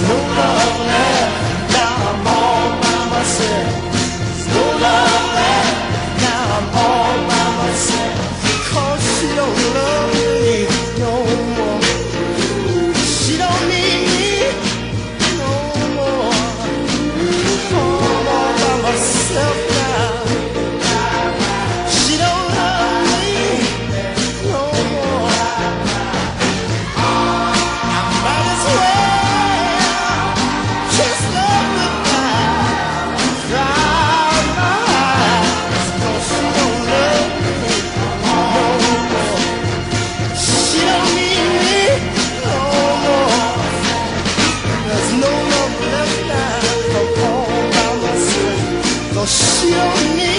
no love left." 想你。